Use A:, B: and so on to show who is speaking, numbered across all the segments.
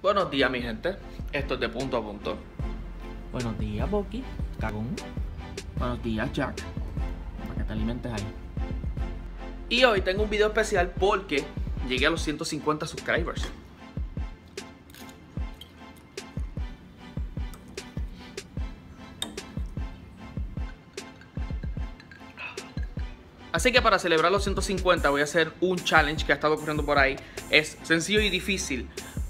A: Buenos días, mi gente. Esto es de punto a punto.
B: Buenos días, Boki. Cagón. Buenos días, Jack. Para que te alimentes ahí.
A: Y hoy tengo un video especial porque llegué a los 150 subscribers. Así que para celebrar los 150 voy a hacer un challenge que ha estado ocurriendo por ahí. Es sencillo y difícil,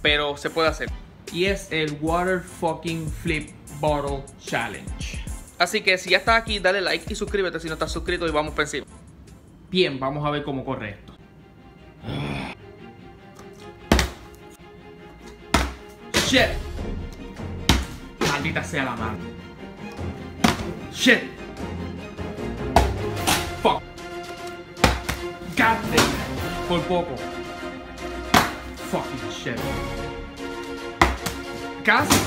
A: pero se puede hacer.
B: Y es el Water Fucking Flip Bottle Challenge.
A: Así que si ya estás aquí, dale like y suscríbete si no estás suscrito y vamos por encima.
B: Bien, vamos a ver cómo corre esto. Shit. Maldita sea la mano. Shit. Fuck. God damn. Por poco. Fucking shit. Casi.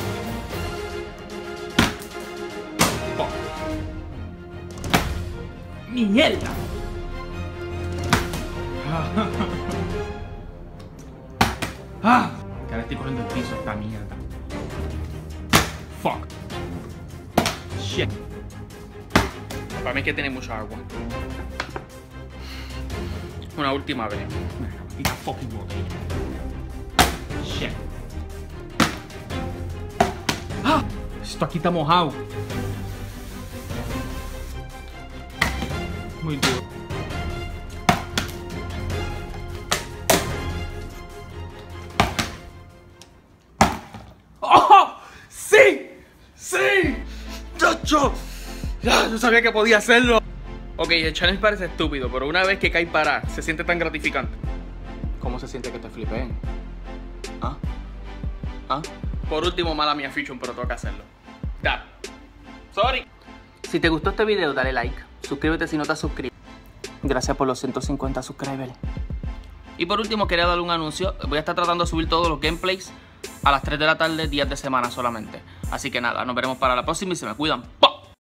B: Fuck. Mierda. Ah, ahora estoy cogiendo el piso esta mierda. Fuck. Shit.
A: Para mí es que tiene mucha agua. Una última vez.
B: Maldita fucking botella. Esto aquí está mojado. Muy duro. ¡Oh! ¡Sí! ¡Sí!
A: ¡Chacho! Ya, yo sabía que podía hacerlo. Ok, el challenge parece estúpido, pero una vez que cae para, se siente tan gratificante. ¿Cómo se siente que te flipeen? ¿Ah? ¿Ah? Por último, mala mía Fichun, pero tengo que hacerlo. Da. Sorry. Si te gustó este video, dale like. Suscríbete si no te has suscrito. Gracias por los 150 subscribers. Y por último, quería darle un anuncio. Voy a estar tratando de subir todos los gameplays a las 3 de la tarde, días de semana solamente. Así que nada, nos veremos para la próxima y se me cuidan. ¡Pah!